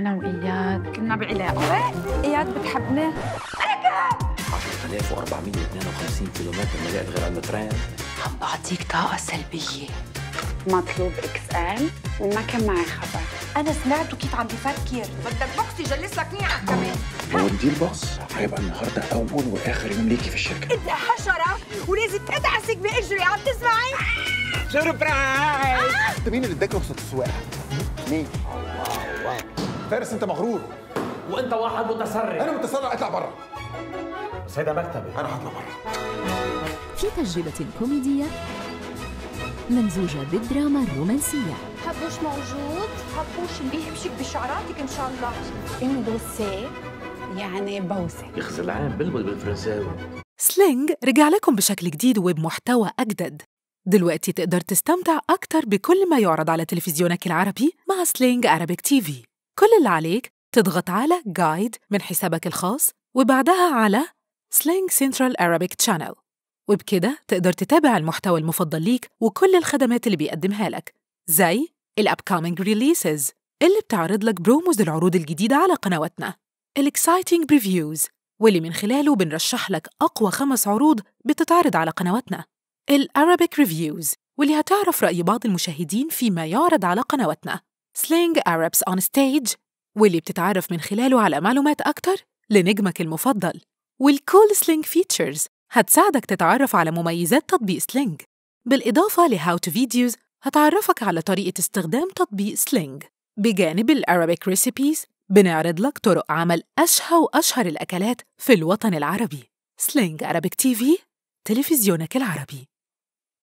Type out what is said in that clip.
أنا وإياد كنا بعلاقة. إياد بتحبني؟ 10452 كيلومتر ما لقيت غير على الترين. عم بعطيك طاقة سلبية. مطلوب إكس ال وما كان معي خبر. أنا سمعته كيف عم بفكر. بدك بوكس يجلس لك نيعك كمان. بودي الباص هيبقى النهارده أول وآخر يوم ليكي في الشركة. انت حشرة ولازم ادعسك باجري عم تسمعي؟ أنت مين اللي اداك رخصة السواقة؟ مين؟ فارس انت مغرور. وانت واحد متسرع. أنا متسرع اطلع بره. بس هيدا مكتبي. أنا هطلع بره. في تجربة كوميدية ممزوجة بالدراما الرومانسية. حبوش موجود حبوش بيهبشك بشعراتك إن شاء الله. بوسة يعني بوسة يخزي العين بلبل بالفرنساوي. سلينج رجع لكم بشكل جديد وبمحتوى أجدد. دلوقتي تقدر تستمتع أكتر بكل ما يعرض على تلفزيونك العربي مع Sling Arabic TV كل اللي عليك تضغط على guide من حسابك الخاص وبعدها على Sling Central Arabic channel وبكده تقدر تتابع المحتوى المفضل ليك وكل الخدمات اللي بيقدمها لك زي ال upcoming releases اللي بتعرض لك promos العروض الجديدة على قنواتنا ال exciting previews واللي من خلاله بنرشح لك أقوى خمس عروض بتتعرض على قنواتنا ال Arabic reviews واللي هتعرف رأي بعض المشاهدين فيما يعرض على قنواتنا. Sling Arabs on stage واللي بتتعرف من خلاله على معلومات أكتر لنجمك المفضل. وال cool Sling features هتساعدك تتعرف على مميزات تطبيق Sling بالإضافة ل how to videos هتعرفك على طريقة استخدام تطبيق Sling بجانب ال Arabic recipes بنعرض لك طرق عمل أشهى وأشهر الأكلات في الوطن العربي. سلينج أرابيك تي في تلفزيونك العربي.